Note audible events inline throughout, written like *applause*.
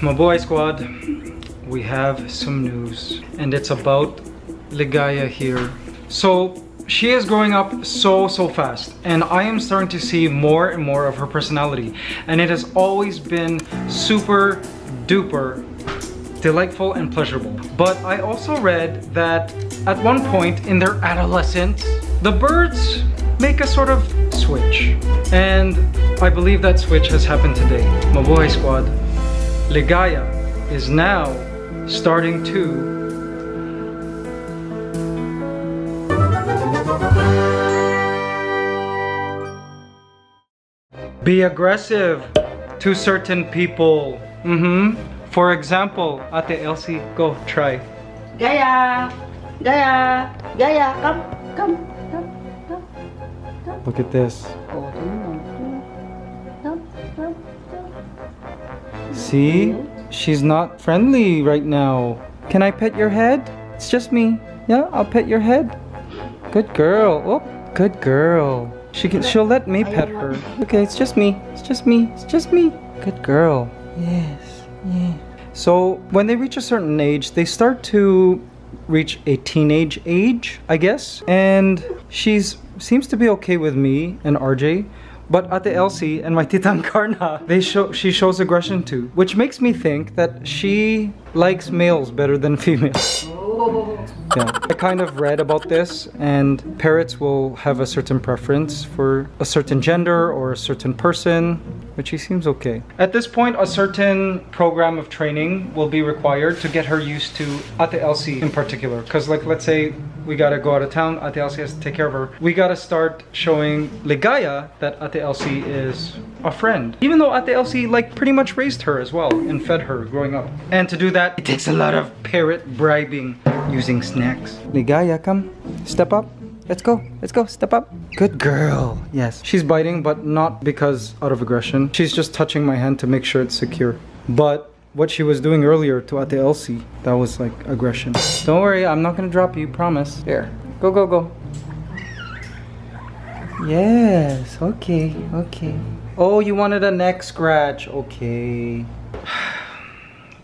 Mabuhay squad, we have some news and it's about Ligaya here. So she is growing up so so fast and I am starting to see more and more of her personality and it has always been super duper delightful and pleasurable. But I also read that at one point in their adolescence, the birds make a sort of switch. And I believe that switch has happened today. Mabuhay squad, Ligaya is now starting to be aggressive to certain people. Mm-hmm. For example, Ate Elsie, go try. Gaya! Gaya! Gaya! Come! Come! Come! Come! Come! Look at this. See? She's not friendly right now. Can I pet your head? It's just me. Yeah, I'll pet your head. Good girl. Oh, good girl. She can, she'll let me pet her. Okay, it's just me. It's just me. It's just me. Good girl. Yes. Yeah. So when they reach a certain age, they start to reach a teenage age, I guess. And she's seems to be okay with me and RJ. But Ate Elsie and my *laughs* Tita Encarna, they show she shows aggression too, which makes me think that she likes males better than *laughs* females. Yeah. I kind of read about this, and parrots will have a certain preference for a certain gender or a certain person, but she seems okay. At this point, a certain program of training will be required to get her used to Ate Elsie in particular. Because, like, let's say we gotta go out of town, Ate Elsie has to take care of her. We gotta start showing Ligaya that Ate Elsie is a friend. Even though Ate Elsie, like, pretty much raised her as well and fed her growing up. And to do that, it takes a lot of parrot bribing using snacks. Ligaya, come. Step up. Let's go. Let's go. Step up. Good girl. Yes. She's biting, but not because out of aggression. She's just touching my hand to make sure it's secure. But what she was doing earlier to Ate Elsie, that was like aggression. Don't worry, I'm not gonna drop you, promise. Here. Go, go, go. Yes. Okay. Okay. Oh, you wanted a neck scratch. Okay. *sighs* *sighs* *sighs*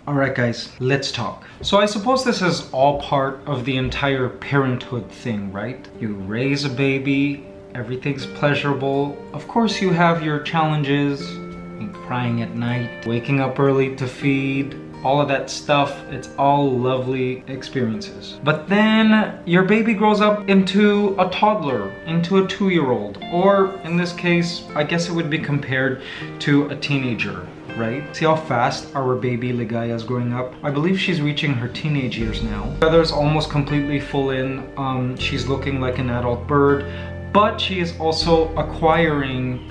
Alright guys, let's talk. So I suppose this is all part of the entire parenthood thing, right? You raise a baby, everything's pleasurable. Of course you have your challenges, crying at night, waking up early to feed, all of that stuff. It's all lovely experiences. But then your baby grows up into a toddler, into a two-year-old, or in this case, I guess it would be compared to a teenager right? See how fast our baby Ligaya is growing up? I believe she's reaching her teenage years now. Feathers almost completely full in. Um, she's looking like an adult bird, but she is also acquiring,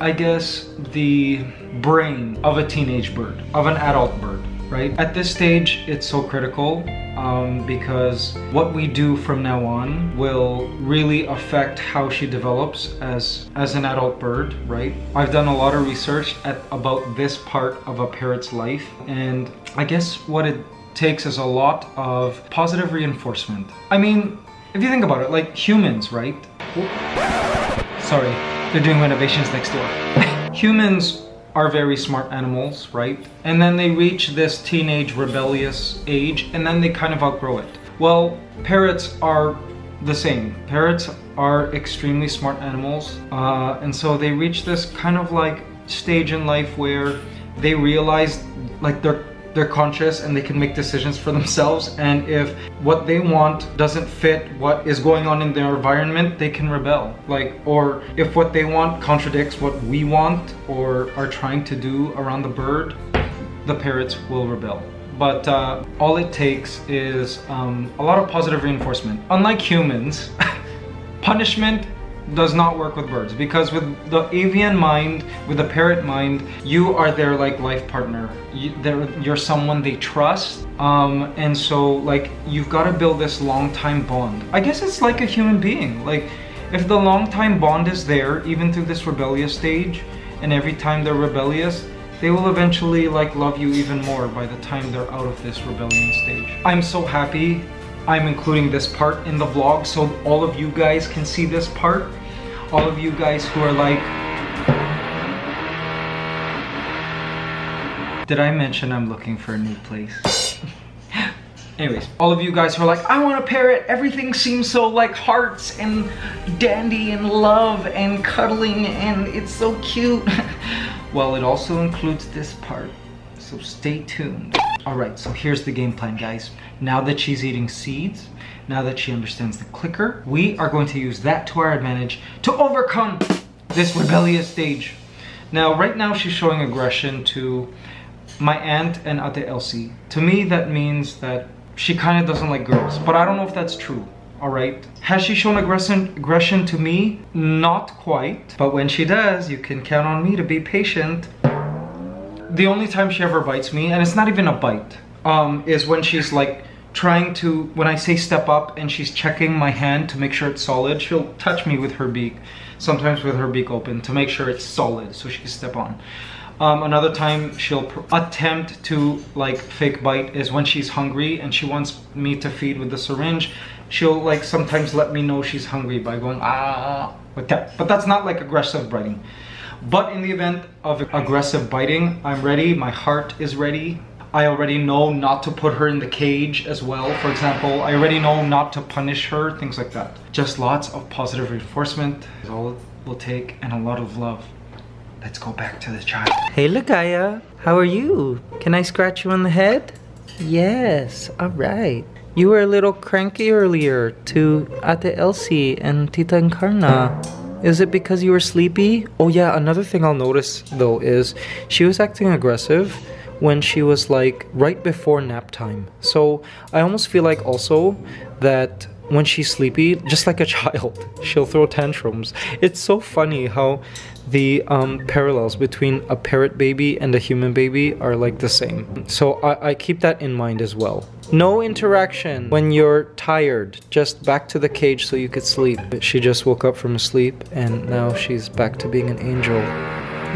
I guess, the brain of a teenage bird, of an adult bird right? At this stage, it's so critical um, because what we do from now on will really affect how she develops as, as an adult bird, right? I've done a lot of research at, about this part of a parrot's life and I guess what it takes is a lot of positive reinforcement. I mean, if you think about it, like humans, right? Sorry, they're doing renovations next door. *laughs* humans are very smart animals, right? And then they reach this teenage rebellious age and then they kind of outgrow it. Well, parrots are the same. Parrots are extremely smart animals uh, and so they reach this kind of like stage in life where they realize like they're they're conscious and they can make decisions for themselves and if what they want doesn't fit what is going on in their environment they can rebel. Like or if what they want contradicts what we want or are trying to do around the bird the parrots will rebel. But uh, all it takes is um, a lot of positive reinforcement. Unlike humans *laughs* punishment does not work with birds because with the avian mind, with the parrot mind, you are their like life partner. You, you're someone they trust. Um, and so like you've got to build this long time bond. I guess it's like a human being. Like if the long time bond is there, even through this rebellious stage, and every time they're rebellious, they will eventually like love you even more by the time they're out of this rebellion stage. I'm so happy I'm including this part in the vlog so all of you guys can see this part. All of you guys who are like, Did I mention I'm looking for a new place? *laughs* Anyways, all of you guys who are like, I want a parrot, everything seems so like hearts and dandy and love and cuddling and it's so cute. *laughs* well, it also includes this part, so stay tuned. All right, so here's the game plan, guys. Now that she's eating seeds, now that she understands the clicker, we are going to use that to our advantage to overcome this rebellious stage. Now, right now she's showing aggression to my aunt and Ate Elsie. To me, that means that she kind of doesn't like girls, but I don't know if that's true. All right. Has she shown aggression aggression to me? Not quite. But when she does, you can count on me to be patient. The only time she ever bites me, and it's not even a bite, um, is when she's like trying to, when I say step up and she's checking my hand to make sure it's solid, she'll touch me with her beak, sometimes with her beak open to make sure it's solid so she can step on. Um, another time she'll attempt to like fake bite is when she's hungry and she wants me to feed with the syringe. She'll like sometimes let me know she's hungry by going ah like that. But that's not like aggressive biting. But in the event of aggressive biting, I'm ready. My heart is ready. I already know not to put her in the cage as well. For example, I already know not to punish her, things like that. Just lots of positive reinforcement is all it will take and a lot of love. Let's go back to the child. Hey, Ligaya. How are you? Can I scratch you on the head? Yes, all right. You were a little cranky earlier to Ate Elsie and Tita Encarna. Is it because you were sleepy? Oh yeah, another thing I'll notice though is she was acting aggressive when she was like right before nap time. So I almost feel like also that when she's sleepy, just like a child, *laughs* she'll throw tantrums. It's so funny how the um, parallels between a parrot baby and a human baby are like the same. So I, I keep that in mind as well. No interaction when you're tired. Just back to the cage so you could sleep. She just woke up from sleep and now she's back to being an angel.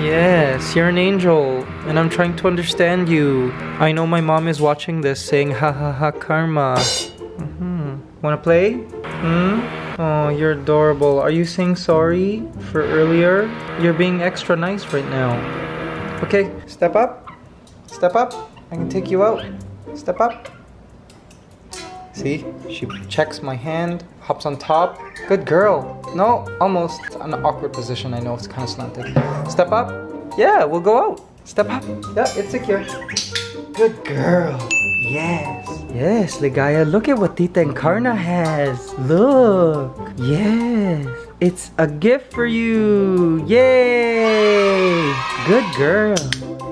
Yes, you're an angel, and I'm trying to understand you. I know my mom is watching this saying ha ha ha karma. Mm-hmm. Wanna play? Hmm? Oh, you're adorable. Are you saying sorry for earlier? You're being extra nice right now. Okay, step up. Step up. I can take you out. Step up. See, she checks my hand, hops on top. Good girl. No, almost. An awkward position. I know it's kind of slanted. Step up. Yeah, we'll go out. Step up. Yeah, it's secure. Good girl. Yes. Yes, Ligaya, look at what Tita Encarna has. Look. Yes. It's a gift for you. Yay. Good girl.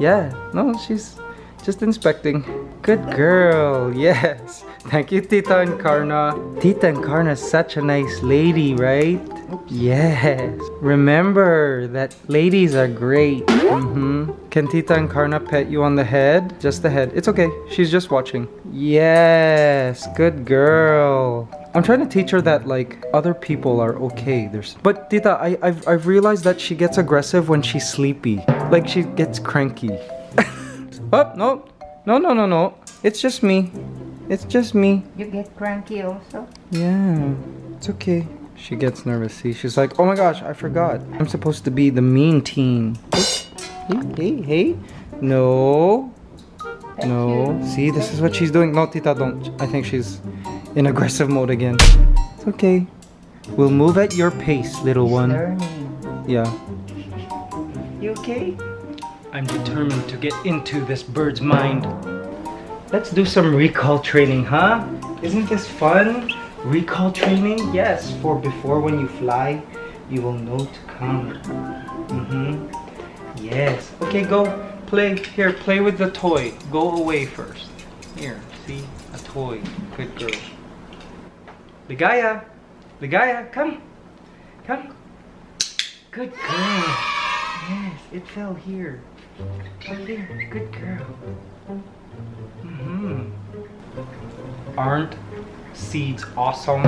Yeah. No, she's just inspecting. Good girl. Yes. Thank you, Tita Encarna. Tita Encarna is such a nice lady, right? Yes. Remember that ladies are great. Mm-hmm. Can Tita Encarna pet you on the head? Just the head. It's okay. She's just watching. Yes. Good girl. I'm trying to teach her that like other people are okay. There's but Tita, I, I've I've realized that she gets aggressive when she's sleepy. Like she gets cranky. *laughs* oh no. No no no no. It's just me. It's just me. You get cranky also? Yeah, it's okay. She gets nervous. See, she's like, oh my gosh, I forgot. I'm supposed to be the mean teen. Hey, hey, hey. No. Thank no. you. See, this is what she's doing. No, Tita, don't. I think she's in aggressive mode again. It's okay. We'll move at your pace, little one. Learning. Yeah. You okay? I'm determined to get into this bird's mind. Let's do some recall training, huh? Isn't this fun? Recall training? Yes, for before when you fly, you will know to come. Mm-hmm. Yes. Okay, go play. Here, play with the toy. Go away first. Here, see? A toy. Good girl. Ligaya! Ligaya, come! Come! Good girl. Yes, it fell here. Right there. Good girl. Hmm Aren't seeds awesome?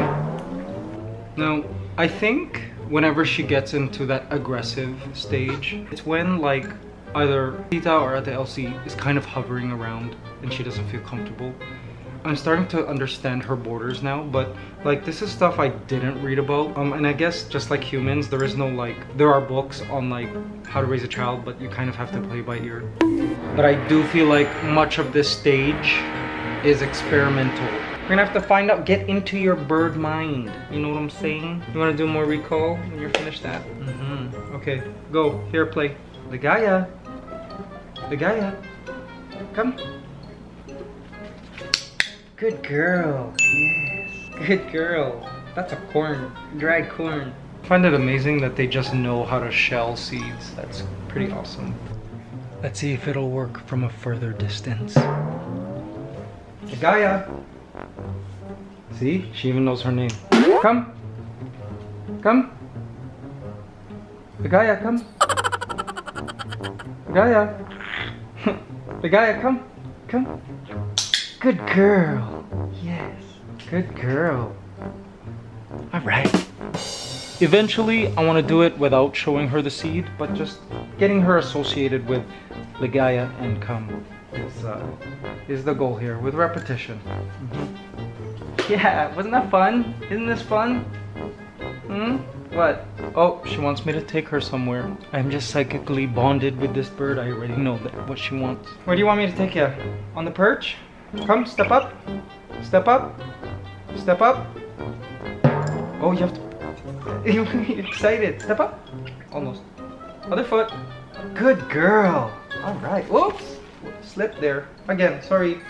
Now, I think whenever she gets into that aggressive stage, it's when like either Tita or Ate Elsie is kind of hovering around and she doesn't feel comfortable. I'm starting to understand her borders now, but like this is stuff I didn't read about. Um, and I guess just like humans, there is no like, there are books on like how to raise a child, but you kind of have to play by ear. But I do feel like much of this stage is experimental. We're gonna have to find out, get into your bird mind. You know what I'm saying? You wanna do more recall when you're finished that? Mm-hmm. Okay, go, here, play. The Gaya. The Gaya. Come. Good girl. Yes. Good girl. That's a corn. Dried corn. I find it amazing that they just know how to shell seeds. That's pretty awesome. Let's see if it'll work from a further distance. Gaya. See? She even knows her name. Come. Come. Gaya, come. Gaya. *laughs* Gaya, come. Come. Good girl. Good girl. All right. Eventually, I want to do it without showing her the seed, but just getting her associated with Gaya and come is, uh, is the goal here with repetition. Mhm. Yeah, wasn't that fun? Isn't this fun? Hmm? What? Oh, she wants me to take her somewhere. I'm just psychically bonded with this bird. I already know that what she wants. Where do you want me to take you? On the perch? Come, step up. Step up. Step up. Oh, you have to. *laughs* You're excited. Step up. Almost. Other foot. Good girl. All right. Whoops. Slip there. Again, sorry.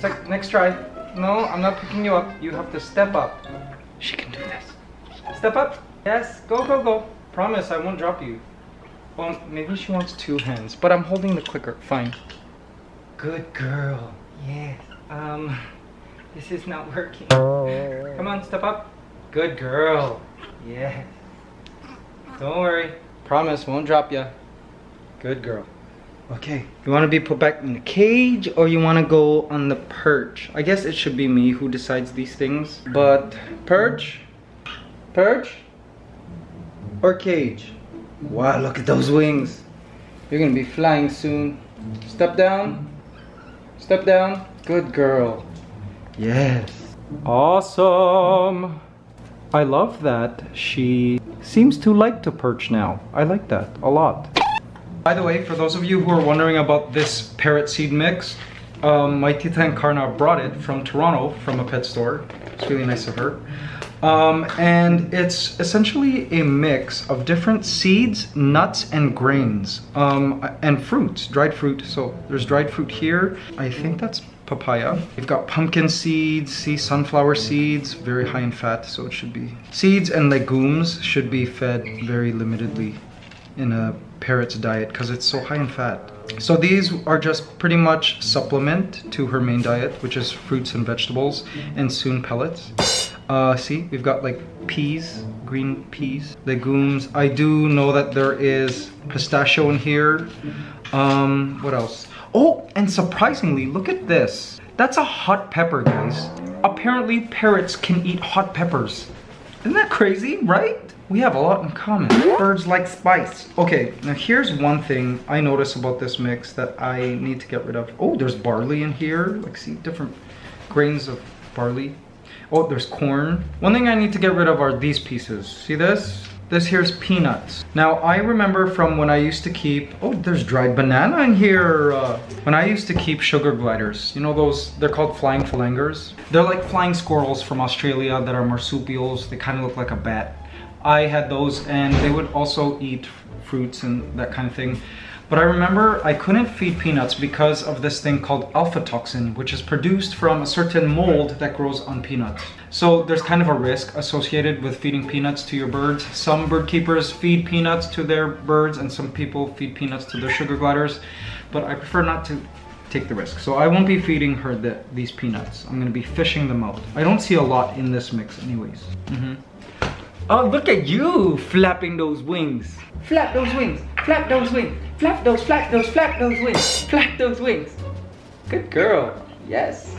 Sec next try. No, I'm not picking you up. You have to step up. She can do this. Step up. Yes. Go, go, go. Promise I won't drop you. Well, maybe she wants two hands, but I'm holding the clicker. Fine. Good girl. Yes. Um, this is not working. Come on, step up. Good girl. Yes. Don't worry. Promise, won't drop ya. Good girl. Okay, you want to be put back in the cage or you want to go on the perch? I guess it should be me who decides these things. But perch? Perch? Or cage? Wow, look at those wings. You're gonna be flying soon. Step down. Step down. Good girl. Yes. Awesome. I love that she seems to like to perch now. I like that a lot. By the way, for those of you who are wondering about this parrot seed mix, um, my tita Encarna brought it from Toronto from a pet store. It's really nice of her. Um, and it's essentially a mix of different seeds, nuts, and grains, um, and fruits, dried fruit. So there's dried fruit here. I think that's papaya. We've got pumpkin seeds, see sunflower seeds, very high in fat, so it should be. Seeds and legumes should be fed very limitedly in a parrot's diet because it's so high in fat. So these are just pretty much supplement to her main diet, which is fruits and vegetables and soon pellets. Uh, see, we've got like peas, green peas, legumes. I do know that there is pistachio in here. Um, what else? Oh, and surprisingly, look at this. That's a hot pepper, guys. Apparently, parrots can eat hot peppers. Isn't that crazy, right? We have a lot in common. Birds like spice. Okay, now here's one thing I notice about this mix that I need to get rid of. Oh, there's barley in here. Like, see, different grains of barley. Oh, there's corn. One thing I need to get rid of are these pieces. See this? This here's peanuts. Now, I remember from when I used to keep, oh, there's dried banana in here. Uh, when I used to keep sugar gliders, you know those, they're called flying phalangers. They're like flying squirrels from Australia that are marsupials. They kind of look like a bat. I had those and they would also eat fruits and that kind of thing. But I remember I couldn't feed peanuts because of this thing called aflatoxin, which is produced from a certain mold that grows on peanuts. So there's kind of a risk associated with feeding peanuts to your birds. Some bird keepers feed peanuts to their birds and some people feed peanuts to their sugar gliders. But I prefer not to take the risk. So I won't be feeding her the, these peanuts. I'm gonna be fishing them out. I don't see a lot in this mix anyways. Mm -hmm. Oh, look at you flapping those wings. Flap those wings, flap those wings, flap those, flap those, flap those wings, flap those wings. Good girl, yes.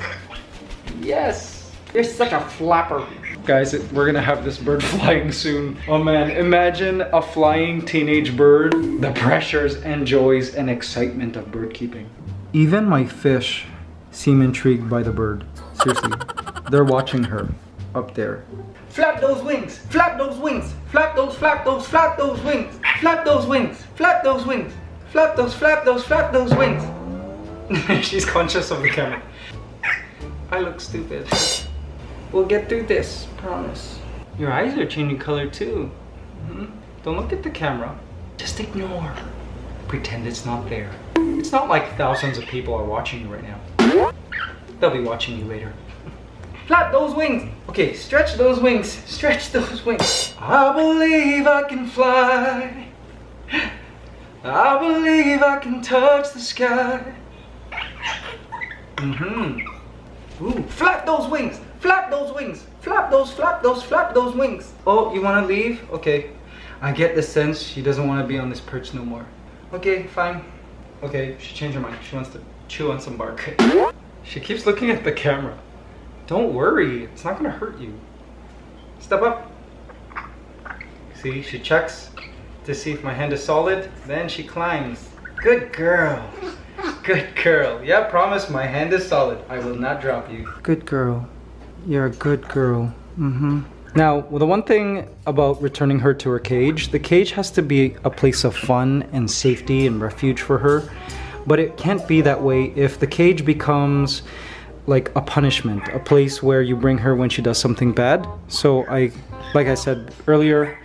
Yes, you're such a flapper. Guys, we're gonna have this bird *laughs* flying soon. Oh man, imagine a flying teenage bird. The pressures and joys and excitement of bird keeping. Even my fish seem intrigued by the bird. Seriously. They're watching her up there. Flap those wings! Flap those wings! Flap those, flap those, flap those wings! Flap those wings! Flap those wings! Flap those, flap those, flap those wings! *laughs* She's conscious of the camera. I look stupid. We'll get through this, promise. Your eyes are changing color too. Mhm. Don't look at the camera. Just ignore. Pretend it's not there. It's not like thousands of people are watching you right now. They'll be watching you later. *laughs* Flap those wings. Okay, stretch those wings. Stretch those wings. I believe I can fly. I believe I can touch the sky. Mm-hmm. Ooh, flap those wings. Flap those wings. Flap those, flap those, flap those wings. Oh, you want to leave? Okay. I get the sense she doesn't want to be on this perch no more. Okay, fine. Okay, she changed her mind. She wants to chew on some bark. She keeps looking at the camera. Don't worry, it's not gonna hurt you. Step up. See, she checks to see if my hand is solid. Then she climbs. Good girl. Good girl. Yeah, promise my hand is solid. I will not drop you. Good girl. You're a good girl. Mm-hmm. Now, well, the one thing about returning her to her cage, the cage has to be a place of fun and safety and refuge for her. But it can't be that way if the cage becomes like a punishment, a place where you bring her when she does something bad. So I, like I said earlier,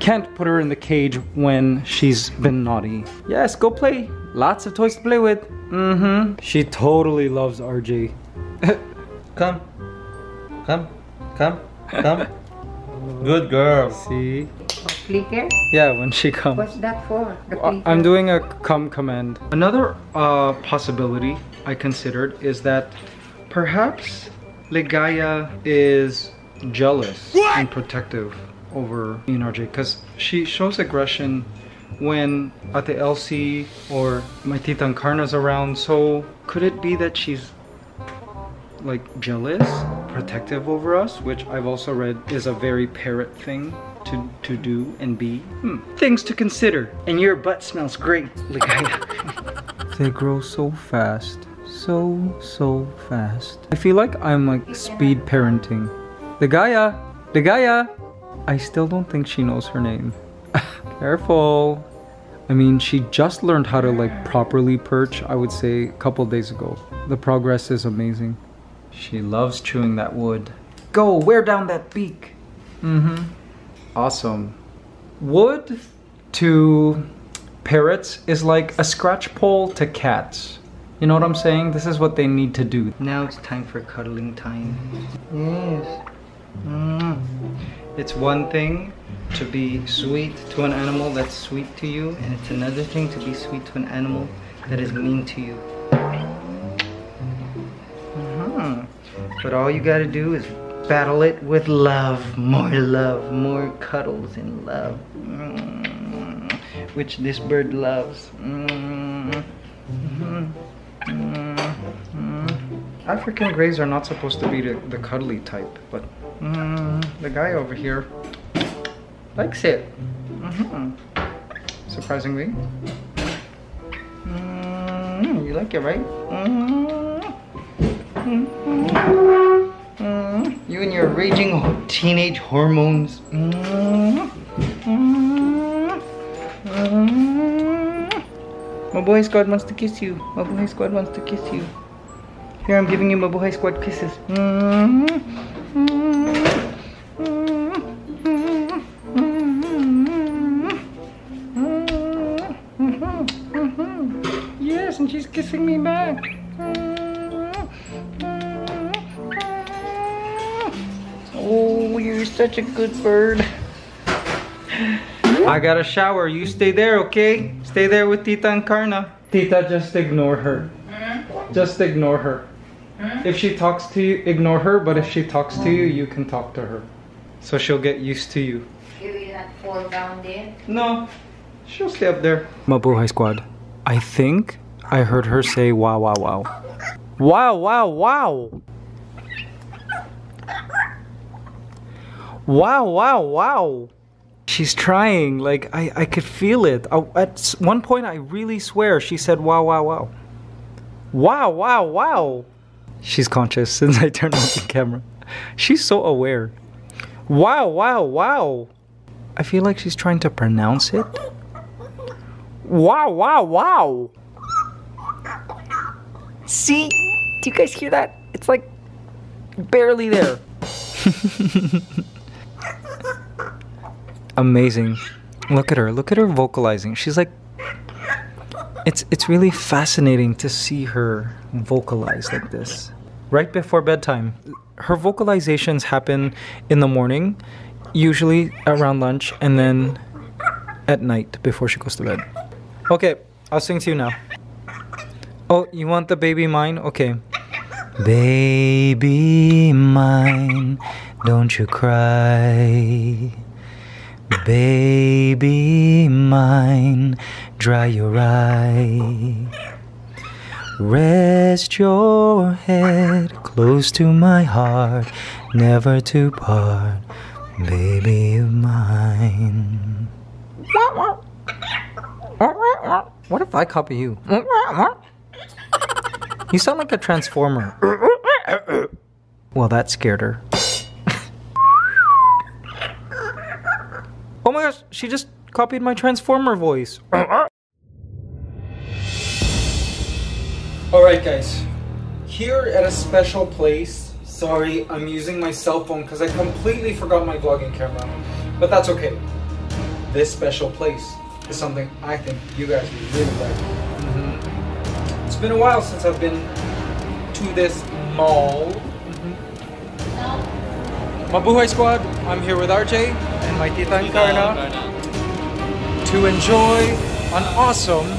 can't put her in the cage when she's been naughty. Yes, go play. Lots of toys to play with. Mm-hmm. She totally loves RJ. *laughs* Come. Come. Come. Come. Good girl. See? Flicker? Yeah, when she comes. What's that for? The. I'm doing a come command. Another uh, possibility I considered is that perhaps Ligaya is jealous and protective over me and RJ because she shows aggression when Ate Elsie or my tita Encarna's around. So could it be that she's like jealous, protective over us, which I've also read is a very parrot thing to to do and be. Hmm. Things to consider. And your butt smells great, Ligaya. *laughs* they grow so fast. So, so fast. I feel like I'm like speed parenting. Ligaya! Ligaya! I still don't think she knows her name. *laughs* Careful. I mean, she just learned how to like properly perch, I would say, a couple days ago. The progress is amazing. She loves chewing that wood. Go, wear down that beak. Mm-hmm. Awesome. Wood to parrots is like a scratch pole to cats. You know what I'm saying? This is what they need to do. Now it's time for cuddling time. Yes. Mm. It's one thing to be sweet to an animal that's sweet to you, and it's another thing to be sweet to an animal that is mean to you. Mhm. But all you gotta do is battle it with love, more love, more cuddles and love, Mm. which this bird loves. Mm. Mm. African greys are not supposed to be the, the cuddly type, but mm, the guy over here likes it. Mhm. Surprisingly. Mm, you like it, right? Mm. Mm. Mm. You and your raging teenage hormones. Mm. Mm. Mm. Mabuhay Squad wants to kiss you. Mabuhay Squad wants to kiss you. Here, I'm giving you Mabuhay Squad kisses. And she's kissing me back. Oh, you're such a good bird. I got a shower. You stay there, okay? Stay there with Tita Encarna. Tita, just ignore her. Just ignore her. If she talks to you, ignore her. But if she talks to you, you can talk to her. So she'll get used to you. You will not fall down there. No, she'll stay up there. Mabuhay Squad. I think I heard her say wow, wow, wow. Wow, wow, wow. Wow, wow, wow. She's trying. Like, I, I could feel it. Uh, at one point, I really swear she said wow, wow, wow. Wow, wow, wow. She's conscious *laughs* since I turned off the camera. She's so aware. Wow, wow, wow. I feel like she's trying to pronounce it. Wow, wow, wow. See? Do you guys hear that? It's like barely there. *laughs* Amazing. Look at her. Look at her vocalizing. She's like it's it's really fascinating to see her vocalize like this. Right before bedtime. Her vocalizations happen in the morning, usually around lunch, and then at night before she goes to bed. Okay, I'll sing to you now. Oh, you want the baby mine? Okay. Baby mine, don't you cry. Baby mine, dry your eye. Rest your head close to my heart, never to part, baby of mine. What if I copy you? You sound like a transformer. Well, that scared her. oh my gosh, she just copied my transformer voice. Alright, guys. Here at a special place. Sorry, I'm using my cell phone because I completely forgot my vlogging camera. But that's okay. This special place is something I think you guys would really like. It's been a while since I've been to this mall. Mhm. Mabuhay Squad, I'm here with RJ and my tita Encarna to enjoy an awesome